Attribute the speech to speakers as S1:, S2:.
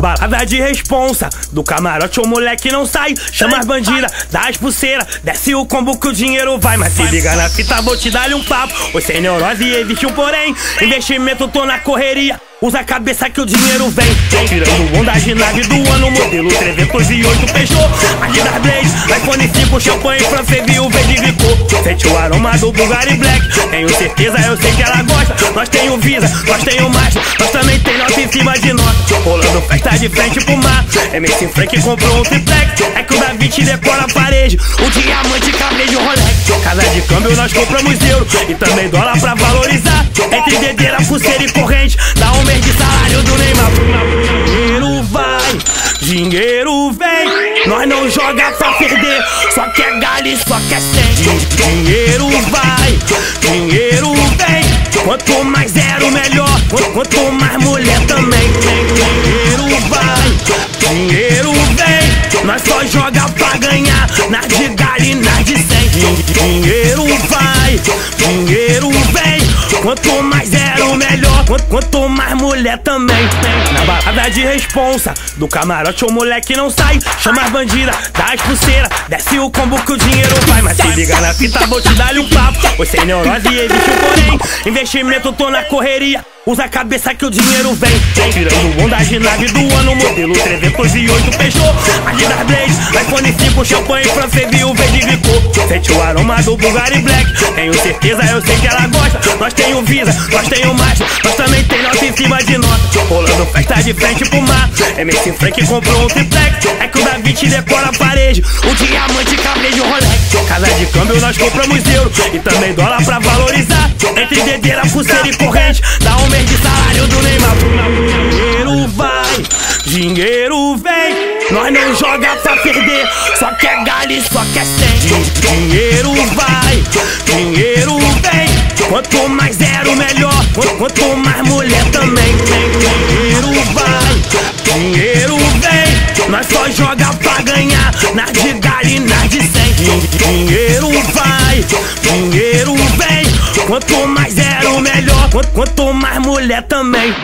S1: Balada de responsa, do camarote o moleque não sai. Chama as bandidas, dá as pulseiras, desce o combo que o dinheiro vai. Mas se liga na fita, vou te dar um papo. Oi, sem neurose existe um porém. Investimento, tô na correria. Usa a cabeça que o dinheiro vem. Tirando onda de nave do ano, modelo 308 Peugeot. Adidas Blaze, iPhone 5, champanhe francês e o verde glicô. Sente o aroma do Bugatti Black. Tenho certeza, eu sei que ela gosta. Nós tem o Visa, nós tem o Master, nós também tem nota em cima de nós. Rolando festa de frente pro mar. MC Frank comprou um triplex. É que o Davi te decora a parede. O diamante, cabelo, Rolex. Casa de câmbio, nós compramos euro. E também dólar pra valorizar. Entre dedeira, pulseira e corrente. Dá um mês de salário do Neymar. Dinheiro vai, dinheiro vem. Nós não joga pra perder. Só quer galho, só quer sem. Dinheiro vai, dinheiro vem. Quanto mais zero, melhor. Quanto mais mulher também. Nas de galho e nas de cem. Dinheiro vai, dinheiro vem. Quanto mais zero, melhor. Quanto mais mulher também. Na balada de responsa, do camarote o moleque não sai. Chama as bandidas, dá as pulseiras, desce o combo que o dinheiro vai. Mas se liga na fita, vou te dar um papo. Oi, sem neurose existe um porém. Investimento, tô na correria. Usa a cabeça que o dinheiro vem. Tirando onda de nave do ano, modelo 308 Peugeot. Adidas Blaze, iPhone 5, champanhe francês e o verde glicô. Sente o aroma do Bugatti Black. Tenho certeza, eu sei que ela gosta. Nós tem o Visa, nós tem o Master, nós também tem nota em cima de nota. Rolando festa de frente pro mar. MC Frank comprou um triplex. É que o Davi te decora a parede. O diamante, cabelo, Rolex. Casa de câmbio, nós compramos euro. E também dólar pra valorizar. Entre dedeira, pulseira e corrente. Dá não joga pra perder. Só quer galho, só quer sem. Dinheiro vai, dinheiro vem. Quanto mais zero, melhor. Quanto mais mulher também. Dinheiro vai, dinheiro vem. Nós só joga pra ganhar. Nas de galho e nas de cem. Dinheiro vai, dinheiro vem. Quanto mais zero, melhor. Quanto mais mulher também.